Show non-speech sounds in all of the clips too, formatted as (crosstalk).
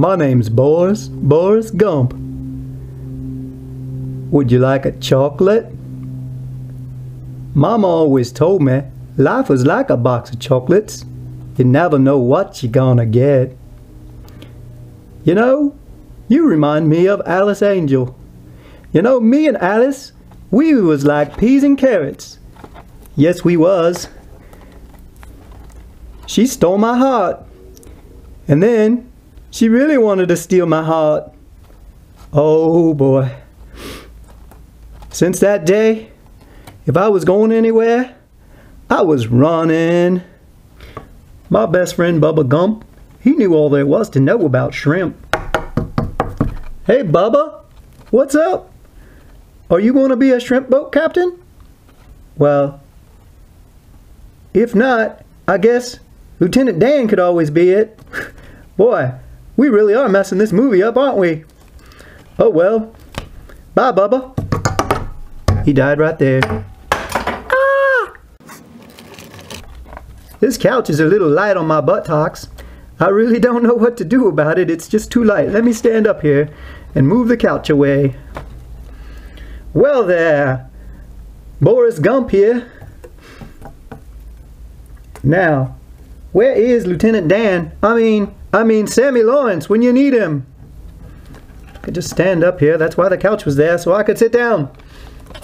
My name's Boris, Boris Gump. Would you like a chocolate? Mama always told me life was like a box of chocolates. You never know what you're gonna get. You know, you remind me of Alice Angel. You know, me and Alice, we was like peas and carrots. Yes, we was. She stole my heart. And then she really wanted to steal my heart. Oh boy. Since that day, if I was going anywhere, I was running. My best friend Bubba Gump, he knew all there was to know about shrimp. Hey Bubba, what's up? Are you going to be a shrimp boat captain? Well, if not, I guess Lieutenant Dan could always be it. (laughs) Boy, we really are messing this movie up, aren't we? Oh well. Bye, Bubba. He died right there. Ah! This couch is a little light on my buttocks. I really don't know what to do about it. It's just too light. Let me stand up here and move the couch away. Well there, Boris Gump here. Now, where is Lieutenant Dan? I mean, I mean Sammy Lawrence when you need him. I could just stand up here. That's why the couch was there, so I could sit down.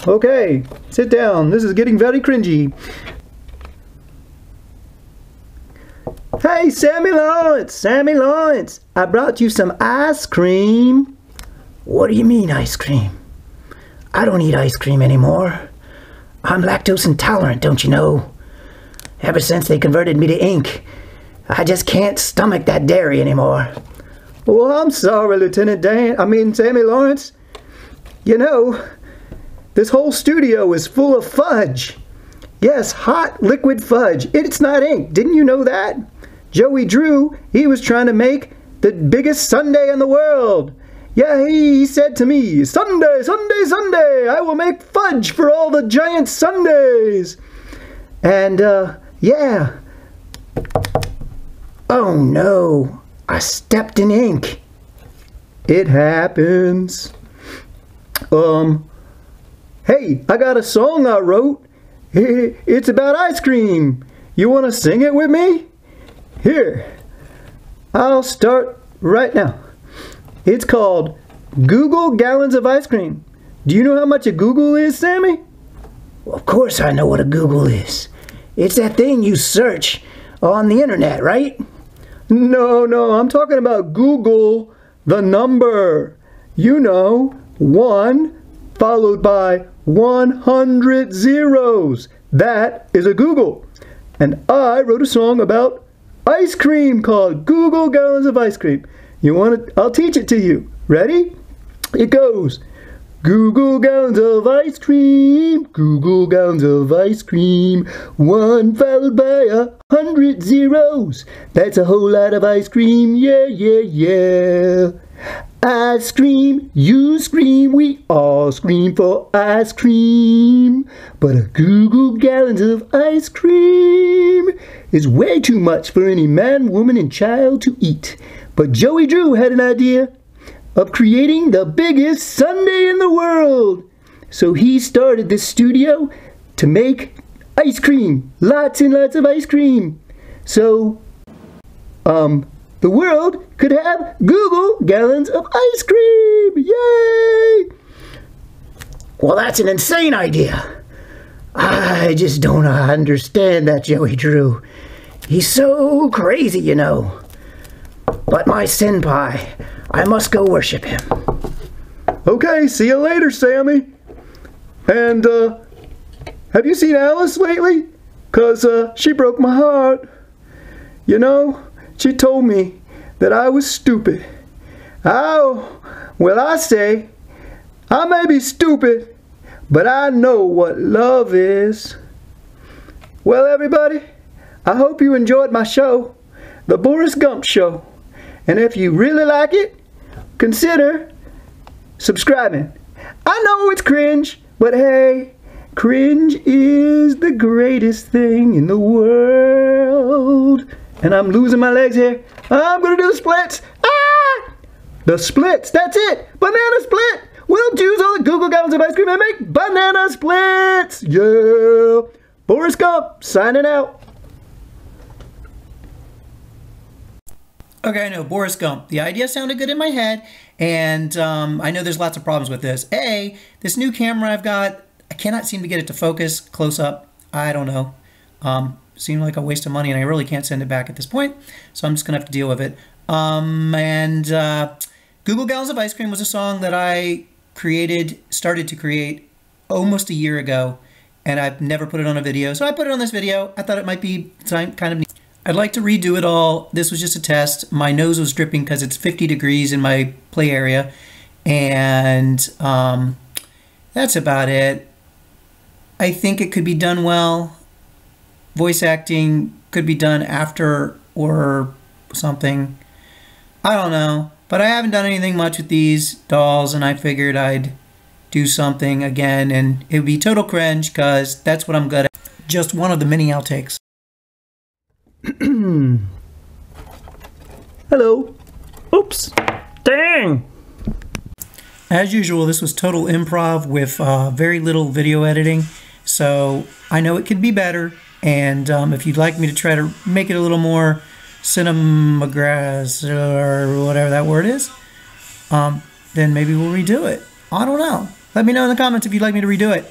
Okay, sit down. This is getting very cringy. Hey, Sammy Lawrence! Sammy Lawrence! I brought you some ice cream. What do you mean, ice cream? I don't eat ice cream anymore. I'm lactose intolerant, don't you know? Ever since they converted me to ink, I just can't stomach that dairy anymore. Well, I'm sorry, Lieutenant Dan. I mean, Sammy Lawrence. You know, this whole studio is full of fudge. Yes, hot liquid fudge. It's not ink. Didn't you know that? Joey Drew, he was trying to make the biggest sundae in the world. Yeah, he, said to me, Sunday, Sunday, Sunday, I will make fudge for all the giant sundaes. And, uh, yeah. Oh no, I stepped in ink. It happens. Um, hey, I got a song I wrote. (laughs) It's about ice cream. You want to sing it with me? Here, I'll start right now. It's called Googol Gallons of Ice Cream. Do you know how much a Googol is, Sammy? Well, of course I know what a Google is. It's that thing you search on the internet, right? No, no, I'm talking about Googol, the number. You know, 1 followed by 100 zeros. That is a Googol. And I wrote a song about ice cream called Googol Gallons of Ice Cream. You want it? I'll teach it to you. Ready? It goes. Googol gallons of ice cream, Googol gallons of ice cream, one followed by a hundred zeros. That's a whole lot of ice cream, yeah, yeah, yeah. I scream, you scream, we all scream for ice cream. But a Googol gallons of ice cream is way too much for any man, woman, and child to eat. But Joey Drew had an idea of creating the biggest sundae in the world. So he started this studio to make ice cream, lots and lots of ice cream. So, um, the world could have Googol gallons of ice cream. Yay! Well, that's an insane idea. I just don't understand that Joey Drew. He's so crazy, you know. But my senpai, I must go worship him. Okay, see you later, Sammy. And, uh, have you seen Alice lately? Cause, uh, she broke my heart. You know, she told me that I was stupid. Oh, well, I say, I may be stupid, but I know what love is. Well, everybody, I hope you enjoyed my show, The Boris Gump Show. And if you really like it, consider subscribing. I know it's cringe, but hey, cringe is the greatest thing in the world. And I'm losing my legs here. I'm gonna do splits. Ah! The splits, that's it! Banana split! We'll juice all the Googol gallons of ice cream and make banana splits! Yeah! Boris Gump, signing out. Okay, I know, Boris Gump. The idea sounded good in my head, and um, I know there's lots of problems with this. A, this new camera I've got, I cannot seem to get it to focus close up. I don't know. Um, seemed like a waste of money, and I really can't send it back at this point, so I'm just going to have to deal with it. Um, and uh, Googol Gallons of Ice Cream was a song that I created, started to create almost a year ago, and I've never put it on a video, so I put it on this video. I thought it might be kind of neat. I'd like to redo it all. This was just a test. My nose was dripping because it's 50 degrees in my play area. And um, that's about it. I think it could be done well. Voice acting could be done after or something. I don't know. But I haven't done anything much with these dolls, and I figured I'd do something again, and it would be total cringe because that's what I'm good at. Just one of the many outtakes. (clears throat) Hello. Oops. Dang. As usual, this was total improv with uh, very little video editing. So I know it could be better. And um, if you'd like me to try to make it a little more cinemagrass or whatever that word is, um, then maybe we'll redo it. I don't know. Let me know in the comments if you'd like me to redo it.